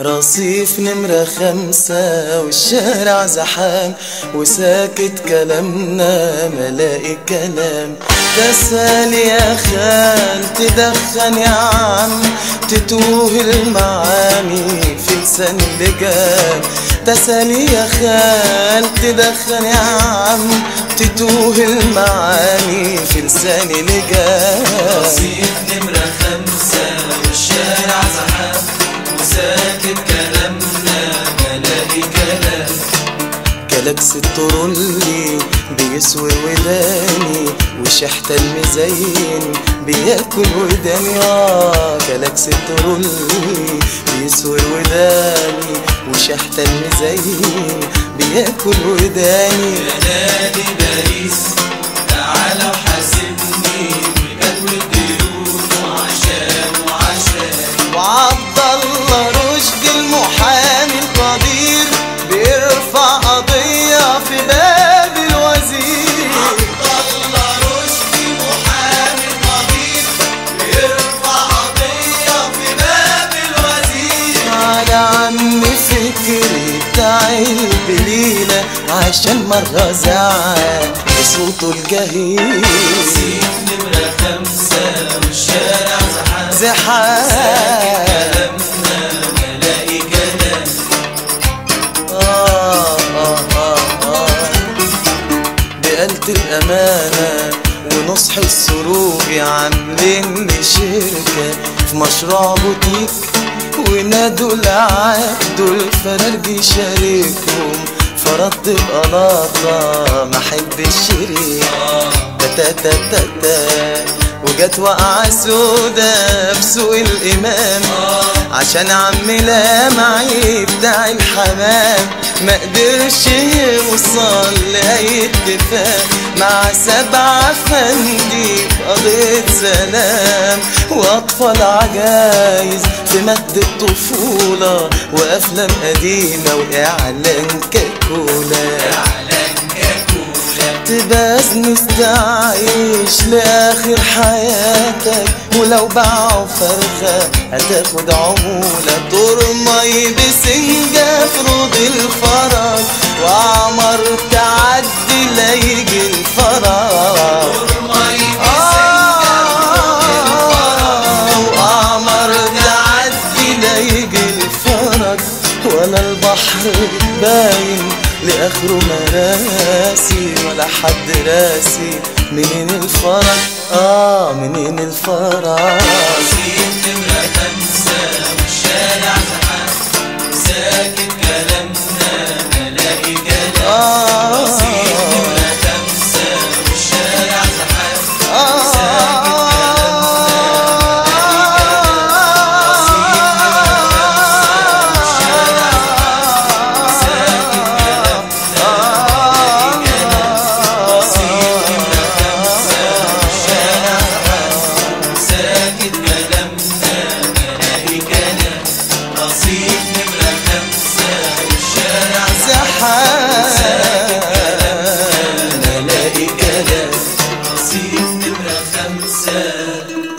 رصيف نمرة خمسة والشارع زحام وساكت كلامنا ملاقي كلام. تسأل يا خال تدخن يا عم تتوه المعاني في لسان اللجام تسأل يا خال تدخن يا عم تتوه المعاني في لسان اللجام رصيف نمرة خمسة كلاكس الترولي بيسوي وداني وشحت المزين بياكل وداني. آه كلاكس الترولي بيسوي وداني وشحت المزين بياكل وداني. نادي عشان مرة زعق بصوته الجهير رصيف نمرة خمسة والشارع زحام زحام كلامنا بلاقي كلام آه آه آه آه بقلت الأمانة ونصح السروج عاملين لي شركة في مشروع بوتيك ونادوا العقد الفرارجي شاركهم فرد بقلاطة ما احب الشريك تا تا تا تا وجت وقعة سودا في سوق الإمام عشان عم لامعي بتاع الحمام. ما قدرش يوصل لأي اتفاق مع سبعة فندي قضية سلام. وأطفال عجايز في مد الطفولة. وأفلام قديمة وإعلان كاكولا إعلان كاكولا. تبقى مستعيش لآخر حياتك ولو باعوا فرخة هتاخد عمولة ترمي بسنجة في روض الفرج وعمر تعدي لا الفرج آه، ولا البحر باين لاخره مراسي ولا حد راسي. منين الفرج آه منين الفرج temse